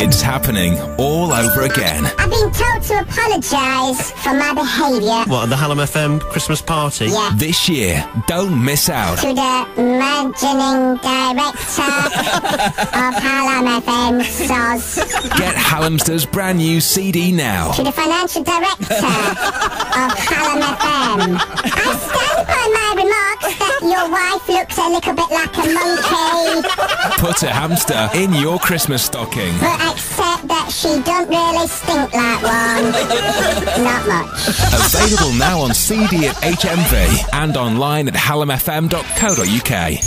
It's happening all over again. I've been told to apologise for my behaviour. What, at the Hallam FM Christmas party? Yeah. This year, don't miss out. To the imagining director of Hallam FM, SOS. Get Hallamster's brand new CD now. To the financial director of Hallam FM. I stand by my remarks that your wife looks a little bit like a monkey, Put a hamster in your Christmas stocking. but except that she don't really stink like one. Not much. Available now on CD at HMV and online at hallamfm.co.uk.